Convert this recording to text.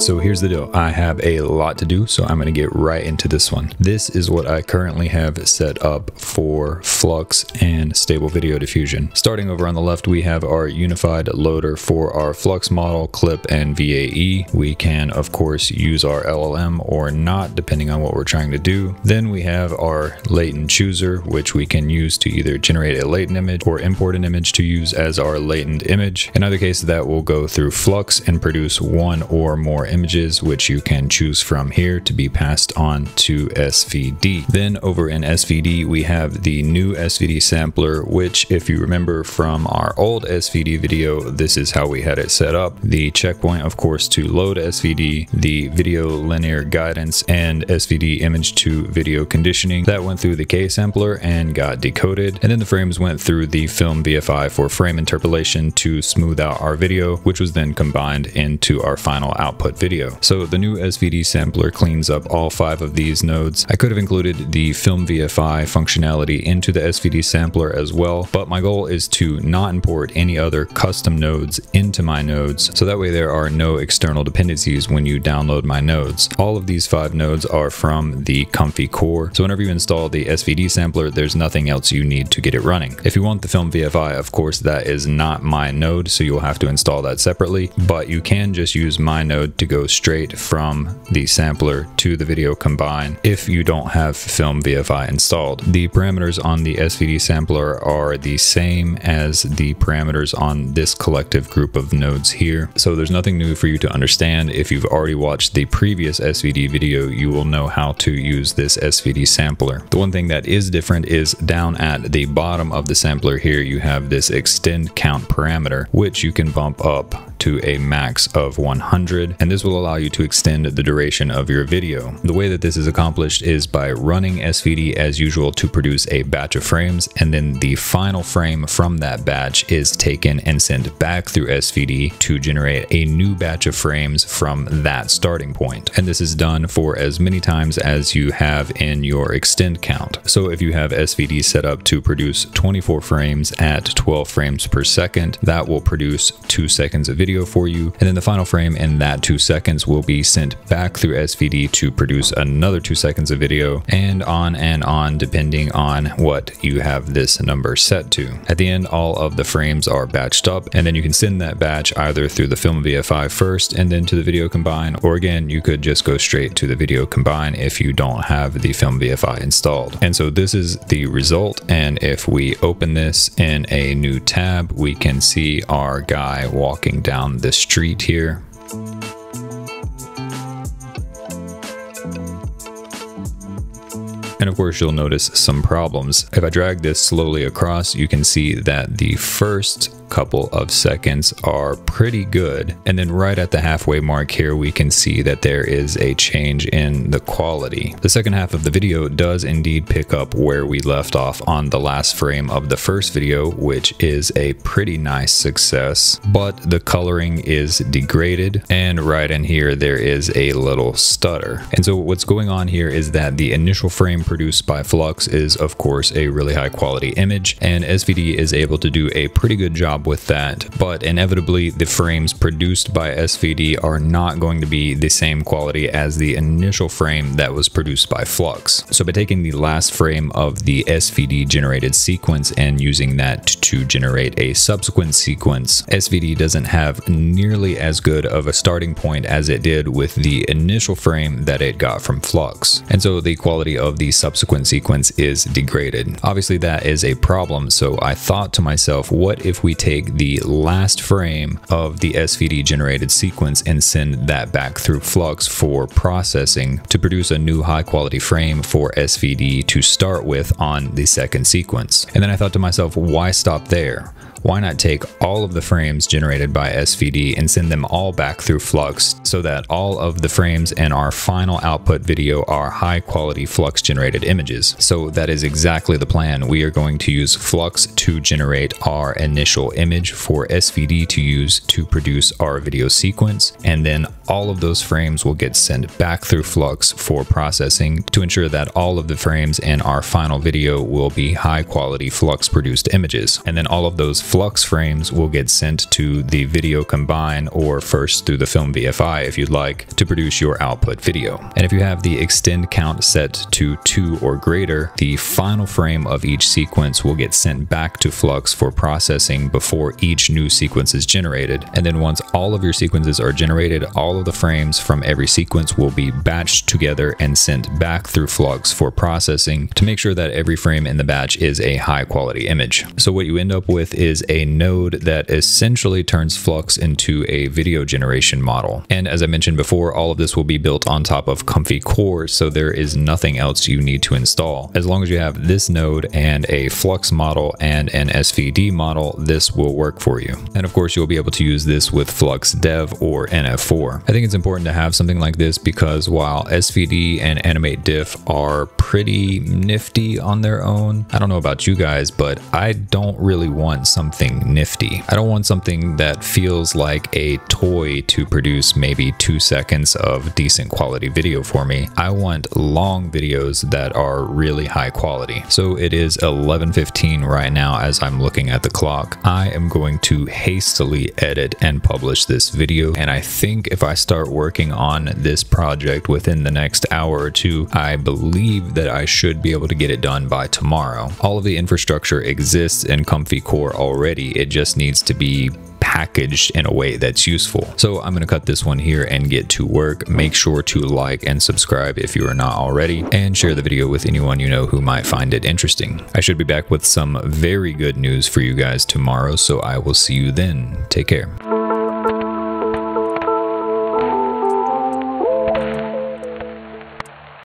So here's the deal. I have a lot to do, so I'm going to get right into this one. This is what I currently have set up for Flux and Stable Video Diffusion. Starting over on the left, we have our unified loader for our Flux model, clip, and VAE. We can, of course, use our LLM or not, depending on what we're trying to do. Then we have our latent chooser, which we can use to either generate a latent image or import an image to use as our latent image. In other cases, that will go through Flux and produce one or more images, which you can choose from here to be passed on to SVD. Then over in SVD, we have the new SVD sampler, which if you remember from our old SVD video, this is how we had it set up. The checkpoint, of course, to load SVD, the video linear guidance, and SVD image to video conditioning. That went through the K sampler and got decoded. And then the frames went through the film VFI for frame interpolation to smooth out our video, which was then combined into our final output video. So the new SVD sampler cleans up all five of these nodes. I could have included the Film VFI functionality into the SVD sampler as well, but my goal is to not import any other custom nodes into my nodes, so that way there are no external dependencies when you download my nodes. All of these five nodes are from the Comfy core, so whenever you install the SVD sampler, there's nothing else you need to get it running. If you want the Film VFI, of course, that is not my node, so you'll have to install that separately, but you can just use my node to go straight from the sampler to the video combine if you don't have Film VFI installed. The parameters on the SVD sampler are the same as the parameters on this collective group of nodes here. So there's nothing new for you to understand. If you've already watched the previous SVD video, you will know how to use this SVD sampler. The one thing that is different is down at the bottom of the sampler here, you have this extend count parameter, which you can bump up to a max of 100 and this will allow you to extend the duration of your video. The way that this is accomplished is by running SVD as usual to produce a batch of frames and then the final frame from that batch is taken and sent back through SVD to generate a new batch of frames from that starting point. And this is done for as many times as you have in your extend count. So if you have SVD set up to produce 24 frames at 12 frames per second, that will produce two seconds of video video for you, and then the final frame in that two seconds will be sent back through SVD to produce another two seconds of video, and on and on depending on what you have this number set to. At the end, all of the frames are batched up, and then you can send that batch either through the Film VFI first and then to the Video Combine, or again, you could just go straight to the Video Combine if you don't have the Film VFI installed. And so this is the result, and if we open this in a new tab, we can see our guy walking down down the street here. And of course, you'll notice some problems. If I drag this slowly across, you can see that the first couple of seconds are pretty good. And then right at the halfway mark here, we can see that there is a change in the quality. The second half of the video does indeed pick up where we left off on the last frame of the first video, which is a pretty nice success, but the coloring is degraded. And right in here, there is a little stutter. And so what's going on here is that the initial frame produced by Flux is of course a really high quality image and SVD is able to do a pretty good job job with that, but inevitably the frames produced by SVD are not going to be the same quality as the initial frame that was produced by Flux. So by taking the last frame of the SVD generated sequence and using that to generate a subsequent sequence, SVD doesn't have nearly as good of a starting point as it did with the initial frame that it got from Flux. And so the quality of the subsequent sequence is degraded. Obviously that is a problem, so I thought to myself, what if we take take the last frame of the SVD generated sequence and send that back through Flux for processing to produce a new high quality frame for SVD to start with on the second sequence. And then I thought to myself, why stop there? Why not take all of the frames generated by SVD and send them all back through Flux so that all of the frames in our final output video are high quality Flux generated images. So that is exactly the plan. We are going to use Flux to generate our initial image for SVD to use to produce our video sequence and then all of those frames will get sent back through Flux for processing to ensure that all of the frames in our final video will be high quality Flux produced images. And then all of those Flux frames will get sent to the video combine or first through the film VFI if you'd like to produce your output video. And if you have the extend count set to 2 or greater, the final frame of each sequence will get sent back to Flux for processing before each new sequence is generated. And then once all of your sequences are generated, all of the frames from every sequence will be batched together and sent back through Flux for processing to make sure that every frame in the batch is a high quality image. So what you end up with is a node that essentially turns Flux into a video generation model. And as I mentioned before, all of this will be built on top of Comfy Core, so there is nothing else you need to install. As long as you have this node and a Flux model and an SVD model, this will work for you. And of course, you'll be able to use this with Flux Dev or NF4. I think it's important to have something like this because while SVD and Animate Diff are pretty nifty on their own, I don't know about you guys, but I don't really want something nifty. I don't want something that feels like a toy to produce maybe two seconds of decent quality video for me. I want long videos that are really high quality. So it is 11.15 right now as I'm looking at the clock. I am going to hastily edit and publish this video and I think if I start working on this project within the next hour or two, I believe that I should be able to get it done by tomorrow. All of the infrastructure exists in Comfy Core already, it just needs to be packaged in a way that's useful. So I'm going to cut this one here and get to work. Make sure to like and subscribe if you are not already and share the video with anyone you know who might find it interesting. I should be back with some very good news for you guys tomorrow, so I will see you then. Take care.